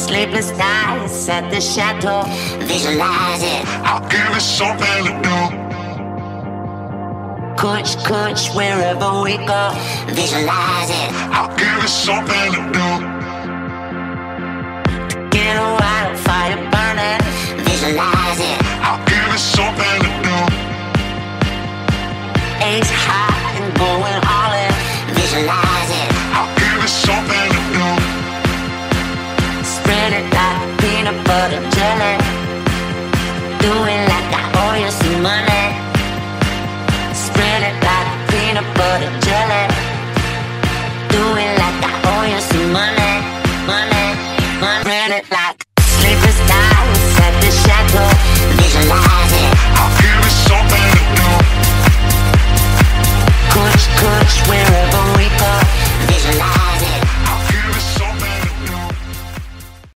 Sleepless nights at the chateau, visualize it. I'll give it something to do. Kush, kush, wherever we go, visualize it. I'll give it something to do. Get a wildfire burning, visualize it. I'll give it something to do. Ace high and going peanut butter jelly. Do it like I owe you some money. Spread it like peanut butter jelly. Do it like I owe you some money, money, money. Spread it like